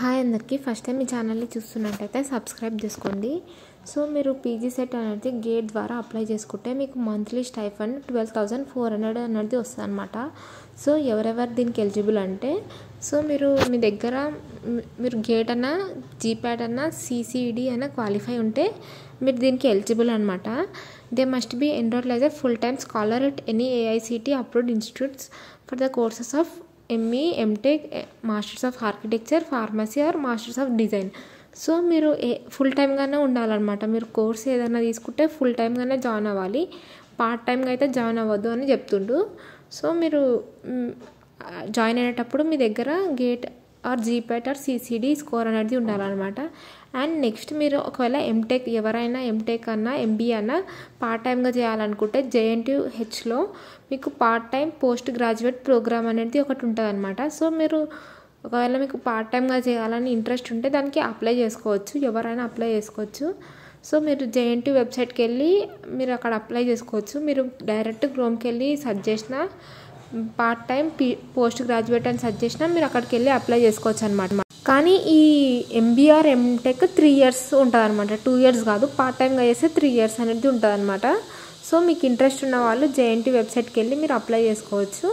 Hi అందరికీ. First time మీ ఛానల్ని చూస్తున్నట్టయితే సబ్స్క్రైబ్ చేసుకోండి. సో మీరు పీజీ సెట్ అనేది గేట్ ద్వారా అప్లై చేసుకుంటే మీకు monthly stipend twelve thousand four hundred అనేది వస్తుంది అనమాట సో ఎవరెవరు దీనికి ఎలిజిబుల్ అంటే సో మీరు మీ దగ్గర మీరు గేట్ అన్నా జీప్యాడ్ అన్నా సిసిఈడి అన్నా క్వాలిఫై ఉంటే మీరు దీనికి ఎలిజిబుల్ అనమాట they must be enrol as a full time scholar at any AICTE approved institutes for the courses of ME MTech masters of architecture pharmacy or masters of design so మీరు ఏ full టైమ్గానే ఉండాలన్నమాట. మీరు course ఏదైనా తీసుకుంటే full టైమ్గానే join అవ్వాలి. Part టైంగా అయితే జాయిన్ అవ్వద్దు అని చెప్తుండు. సో మీరు జాయిన్ అయ్యేటప్పుడు మీ దగ్గర GATE or GPAT or CCD score అనేది ఉండాలన్నమాట. అండ్ నెక్స్ట్ మీరు ఒకవేళ ఎంటెక్ ఎవరైనా ఎంటెక్ అన్నా ఎంబీఏ అన్నా పార్ట్ టైంగా చేయాలనుకుంటే జేఎన్టీ హెచ్లో మీకు part time post graduate program అనేది ఒకటి ఉంటుంది అనమాట సో మీరు ఒకవేళ మీకు పార్ట్ టైంగా చేయాలని ఇంట్రెస్ట్ ఉంటే దానికి అప్లై చేసుకోవచ్చు. ఎవరైనా అప్లై చేసుకోవచ్చు. సో మీరు జేఎన్టీ వెబ్సైట్కి వెళ్ళి మీరు అక్కడ అప్లై చేసుకోవచ్చు. మీరు డైరెక్ట్ క్రోమ్కి వెళ్ళి సెర్చ్ చేసిన part time P post graduate అని సెర్చ్ మీరు అక్కడికి వెళ్ళి అప్లై చేసుకోవచ్చు అనమాట కానీ ఈ ఎంబీఆర్ ఎంటెక్ త్రీ ఇయర్స్ ఉంటుంది అనమాట టూ ఇయర్స్ కాదు పార్ట్ టైంగా చేస్తే త్రీ ఇయర్స్ అనేది ఉంటుంది అనమాట సో మీకు ఇంట్రెస్ట్ ఉన్న వాళ్ళు జేఎన్టీ వెబ్సైట్కి వెళ్ళి మీరు అప్లై చేసుకోవచ్చు.